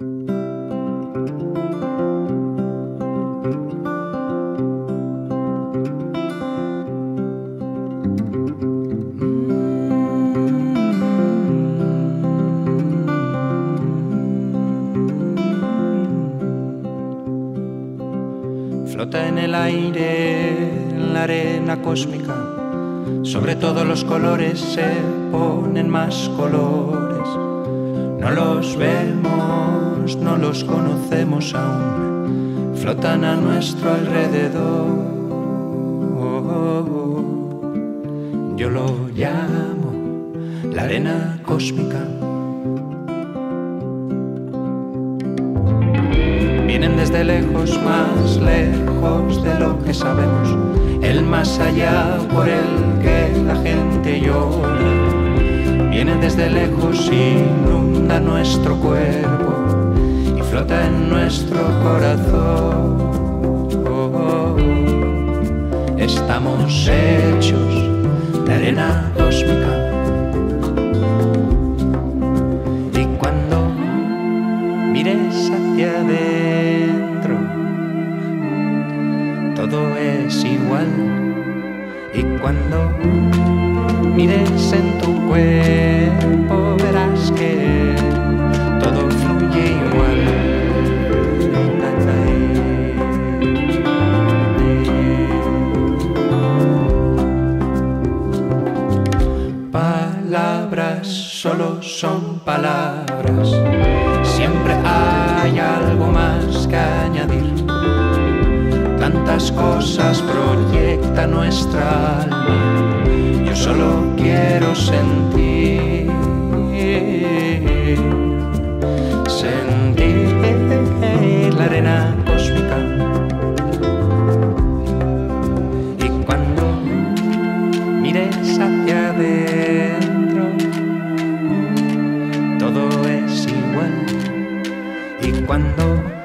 Flota en el aire, en la arena cósmica, sobre todos los colores se ponen más colores. No los vemos, no los conocemos aún, flotan a nuestro alrededor. Yo lo llamo la arena cósmica. Vienen desde lejos, más lejos de lo que sabemos, el más allá por el que la gente llora. Vienen desde lejos, inunda nuestro cuerpo en nuestro corazón. Estamos hechos de arena cósmica. Y cuando mires hacia adentro, todo es igual. Y cuando mires en tu cuerpo, solo son palabras. Siempre hay algo más que añadir. Tantas cosas proyecta nuestra alma. Yo solo quiero sentir. Cuando mires en